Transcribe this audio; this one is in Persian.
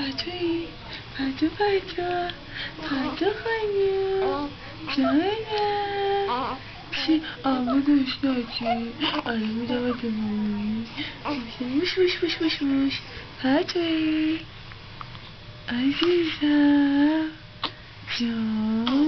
پاتوی پتو پاتو پاتو خانم جانم پیش آمو داشتاچی آره میدم دمونی موش موش موش موش موش پاتوی عزیزم جان